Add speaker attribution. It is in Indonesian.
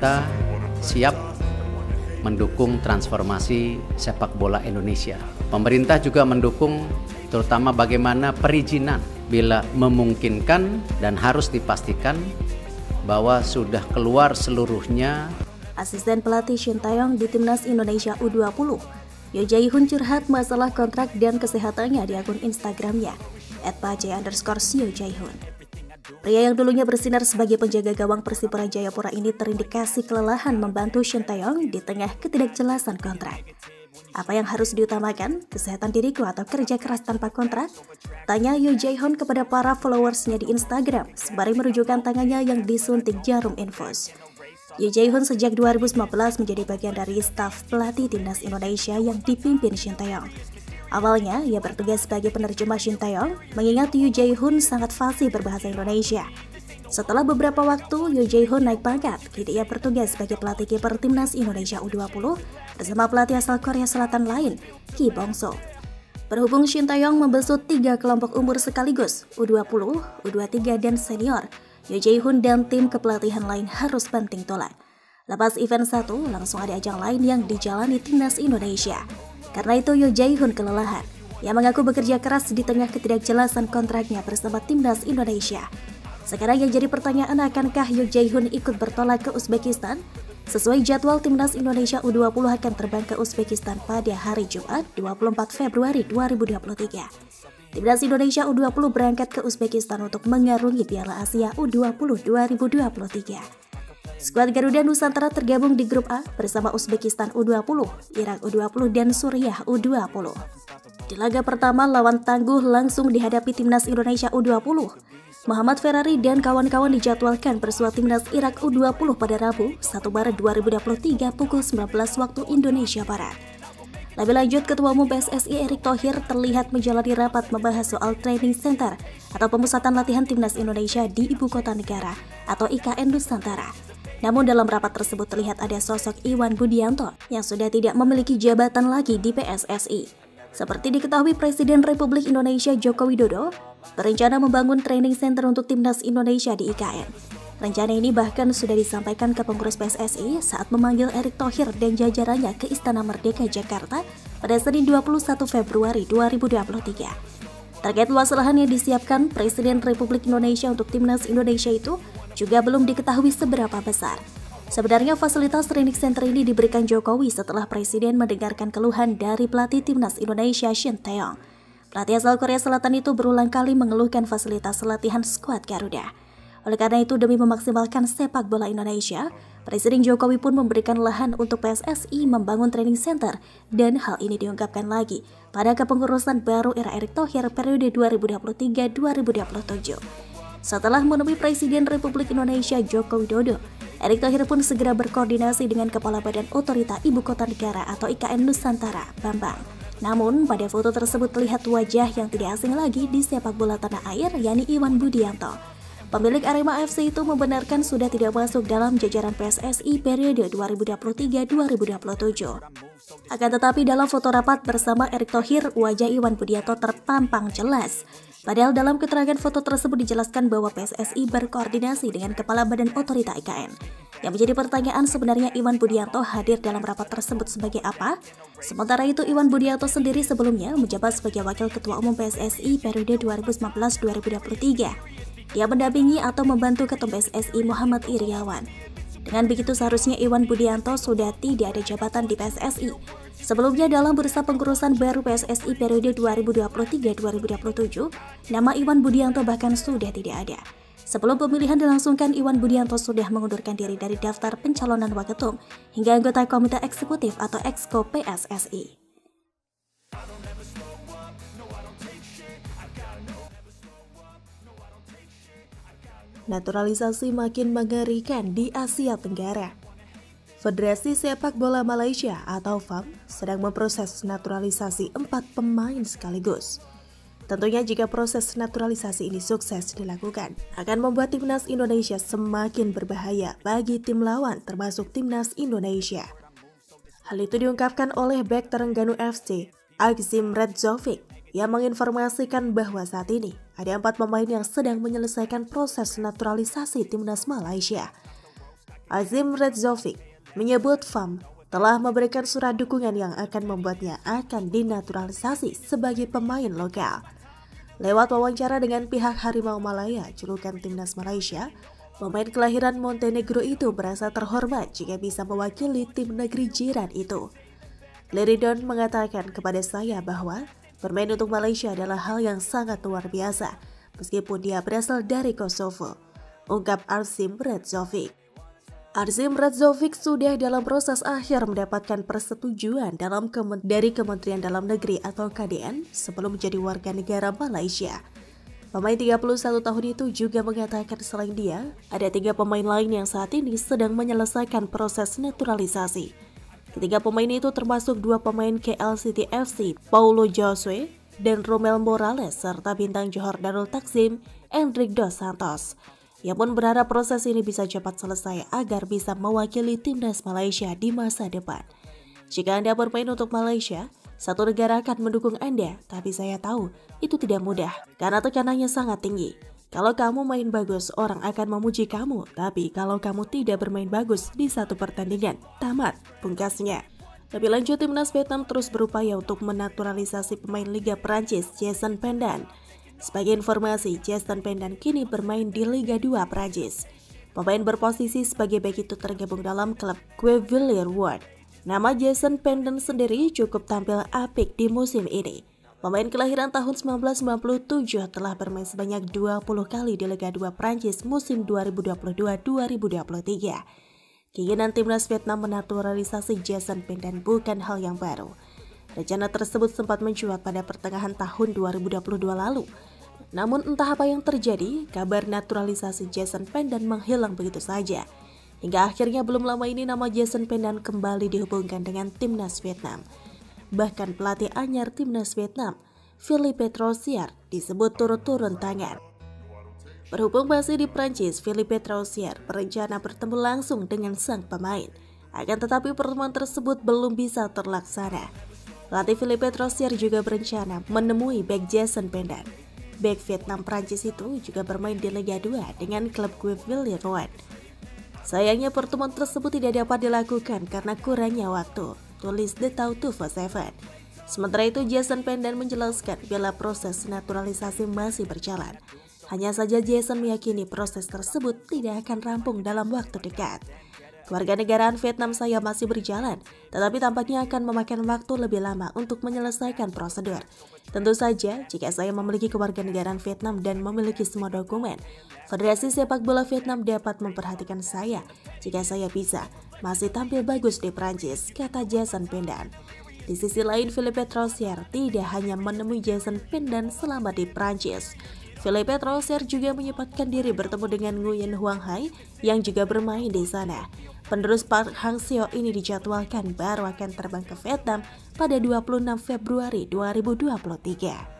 Speaker 1: kita siap mendukung transformasi sepak bola Indonesia. Pemerintah juga mendukung terutama bagaimana perizinan bila memungkinkan dan harus dipastikan bahwa sudah keluar seluruhnya.
Speaker 2: Asisten pelatih Shin Taeyong di Timnas Indonesia U20. Yo Jae-hoon curhat masalah kontrak dan kesehatannya di akun Instagramnya, @pace_yo_jae-hoon. Pria yang dulunya bersinar sebagai penjaga gawang Persipura Jayapura ini terindikasi kelelahan membantu Shin Taeyong di tengah ketidakjelasan kontrak. Apa yang harus diutamakan, kesehatan diriku atau kerja keras tanpa kontrak? Tanya Yo Jae-hoon kepada para followersnya di Instagram, sembari menunjukkan tangannya yang disuntik jarum infus. Yoo Jae-hoon sejak 2019 menjadi bagian dari staf pelatih timnas Indonesia yang dipimpin Shin Taeyong. Awalnya, ia bertugas sebagai penerjemah Shin Taeyong, mengingat Yoo Jae-hoon sangat fasih berbahasa Indonesia. Setelah beberapa waktu, Yoo Jae-hoon naik pangkat, kini ia bertugas sebagai pelatih kiper timnas Indonesia U20 bersama pelatih asal Korea Selatan lain, Ki Bong-so. Berhubung Shin Taeyong membesut tiga kelompok umur sekaligus, U20, U23, dan senior, Yoo Jae-hoon dan tim kepelatihan lain harus banting tulang. Lepas event satu, langsung ada ajang lain yang dijalani timnas Indonesia. Karena itu Yoo Jae-hoon kelelahan. Ia mengaku bekerja keras di tengah ketidakjelasan kontraknya bersama timnas Indonesia. Sekarang yang jadi pertanyaan akankah Yoo Jae-hoon ikut bertolak ke Uzbekistan? Sesuai jadwal timnas Indonesia U20 akan terbang ke Uzbekistan pada hari Jumat 24 Februari 2023. Timnas Indonesia U20 berangkat ke Uzbekistan untuk mengarungi Piala Asia U20 2023. Skuad Garuda Nusantara tergabung di grup A bersama Uzbekistan U20, Irak U20, dan Suriah U20. Di laga pertama, lawan tangguh langsung dihadapi Timnas Indonesia U20. Muhammad Ferrari dan kawan-kawan dijadwalkan bersua Timnas Irak U20 pada Rabu, 1 Maret 2023 pukul 19 waktu Indonesia Barat. Lebih lanjut, Ketua Umum PSSI Erick Thohir terlihat menjalani rapat membahas soal training center atau pemusatan latihan timnas Indonesia di Ibu Kota Negara atau IKN Nusantara. Namun dalam rapat tersebut terlihat ada sosok Iwan Budianto yang sudah tidak memiliki jabatan lagi di PSSI. Seperti diketahui Presiden Republik Indonesia Joko Widodo berencana membangun training center untuk timnas Indonesia di IKN. Rencana ini bahkan sudah disampaikan ke pengurus PSSI saat memanggil Erick Thohir dan jajarannya ke Istana Merdeka Jakarta pada Senin 21 Februari 2023. Terkait luas lahan yang disiapkan Presiden Republik Indonesia untuk timnas Indonesia itu juga belum diketahui seberapa besar. Sebenarnya fasilitas training center ini diberikan Jokowi setelah Presiden mendengarkan keluhan dari pelatih timnas Indonesia Shin Taeyong. Pelatih asal Korea Selatan itu berulang kali mengeluhkan fasilitas latihan skuad Garuda. Oleh karena itu, demi memaksimalkan sepak bola Indonesia, Presiden Jokowi pun memberikan lahan untuk PSSI membangun training center dan hal ini diungkapkan lagi pada kepengurusan baru era Erick Thohir periode 2023-2027. Setelah menemui Presiden Republik Indonesia Joko Widodo, Erick Thohir pun segera berkoordinasi dengan Kepala Badan Otorita Ibu Kota Negara atau IKN Nusantara, Bambang. Namun, pada foto tersebut terlihat wajah yang tidak asing lagi di sepak bola tanah air, yakni Iwan Budianto. Pemilik Arema FC itu membenarkan sudah tidak masuk dalam jajaran PSSI periode 2023-2027. Akan tetapi dalam foto rapat bersama Erick Thohir, wajah Iwan Budianto terpampang jelas. Padahal dalam keterangan foto tersebut dijelaskan bahwa PSSI berkoordinasi dengan Kepala Badan Otorita IKN. Yang menjadi pertanyaan sebenarnya Iwan Budianto hadir dalam rapat tersebut sebagai apa? Sementara itu Iwan Budianto sendiri sebelumnya menjabat sebagai Wakil Ketua Umum PSSI periode 2015-2023. Dia mendampingi atau membantu Ketum PSSI Muhammad Iriawan. Dengan begitu seharusnya Iwan Budianto sudah tidak ada jabatan di PSSI. Sebelumnya dalam bursa pengurusan baru PSSI periode 2023-2027, nama Iwan Budianto bahkan sudah tidak ada. Sebelum pemilihan dilangsungkan, Iwan Budianto sudah mengundurkan diri dari daftar pencalonan waketum hingga anggota Komite Eksekutif atau Exco PSSI. Naturalisasi makin mengerikan di Asia Tenggara. Federasi Sepak Bola Malaysia atau FAM sedang memproses naturalisasi empat pemain sekaligus. Tentunya jika proses naturalisasi ini sukses dilakukan, akan membuat timnas Indonesia semakin berbahaya bagi tim lawan termasuk timnas Indonesia. Hal itu diungkapkan oleh bek Terengganu FC, Akzim Redzovic,
Speaker 3: Ia menginformasikan bahwa saat ini ada empat pemain yang sedang menyelesaikan proses naturalisasi timnas Malaysia. Azim Redzovic menyebut FAM telah memberikan surat dukungan yang akan membuatnya akan dinaturalisasi sebagai pemain lokal. Lewat wawancara dengan pihak Harimau Malaya, julukan timnas Malaysia, pemain kelahiran Montenegro itu merasa terhormat jika bisa mewakili tim negeri jiran itu. Leridon mengatakan kepada saya bahwa Bermain untuk Malaysia adalah hal yang sangat luar biasa, meskipun dia berasal dari Kosovo, ungkap Arsim Redzovic. Arzim Redzovic sudah dalam proses akhir mendapatkan persetujuan dalam kemen dari Kementerian Dalam Negeri atau KDN sebelum menjadi warga negara Malaysia. Pemain 31 tahun itu juga mengatakan selain dia, ada tiga pemain lain yang saat ini sedang menyelesaikan proses naturalisasi. Ketiga pemain itu termasuk dua pemain KL City FC, Paulo Josue dan Romel Morales, serta bintang Johor Darul Takzim, Enric Dos Santos. Ia pun berharap proses ini bisa cepat selesai agar bisa mewakili timnas Malaysia di masa depan. Jika Anda bermain untuk Malaysia, satu negara akan mendukung Anda, tapi saya tahu itu tidak mudah karena tekanannya sangat tinggi. Kalau kamu main bagus, orang akan memuji kamu. Tapi kalau kamu tidak bermain bagus di satu pertandingan, tamat, pungkasnya. Lebih lanjut, timnas Vietnam terus berupaya untuk menaturalisasi pemain Liga Prancis Jason Pendan. Sebagai informasi, Jason Pendan kini bermain di Liga 2 Prancis. Pemain berposisi sebagai bek itu tergabung dalam klub Ward. Nama Jason Pendan sendiri cukup tampil apik di musim ini. Pemain kelahiran tahun 1997 telah bermain sebanyak 20 kali di Liga 2 Prancis musim 2022-2023. Keinginan timnas Vietnam menaturalisasi Jason Pendan bukan hal yang baru. Rencana tersebut sempat mencuat pada pertengahan tahun 2022 lalu. Namun entah apa yang terjadi, kabar naturalisasi Jason Pendan menghilang begitu saja. Hingga akhirnya belum lama ini nama Jason Pendan kembali dihubungkan dengan timnas Vietnam. Bahkan pelatih anyar timnas Vietnam, Philippe Troussier, disebut turut-turun tangan. Berhubung masih di Prancis, Philippe Troussier berencana bertemu langsung dengan sang pemain. Akan tetapi pertemuan tersebut belum bisa terlaksana. Pelatih Philippe Troussier juga berencana menemui back Jason Pendan. Back Vietnam Prancis itu juga bermain di Liga 2 dengan klub Quevilliers Rouen. Sayangnya pertemuan tersebut tidak dapat dilakukan karena kurangnya waktu tulis The Tau 247. Sementara itu, Jason Pendan menjelaskan bila proses naturalisasi masih berjalan. Hanya saja Jason meyakini proses tersebut tidak akan rampung dalam waktu dekat. Warga negaraan Vietnam saya masih berjalan, tetapi tampaknya akan memakan waktu lebih lama untuk menyelesaikan prosedur. Tentu saja, jika saya memiliki kewarganegaraan Vietnam dan memiliki semua dokumen, Federasi Sepak Bola Vietnam dapat memperhatikan saya jika saya bisa masih tampil bagus di Prancis, kata Jason Pendan. Di sisi lain, Philippe Troussier tidak hanya menemui Jason Pendan selama di Prancis, Philippe Troussier juga menyempatkan diri bertemu dengan Nguyen Huang Hai yang juga bermain di sana. Penerus Park Hang Seo ini dijadwalkan baru akan terbang ke Vietnam pada 26 Februari 2023.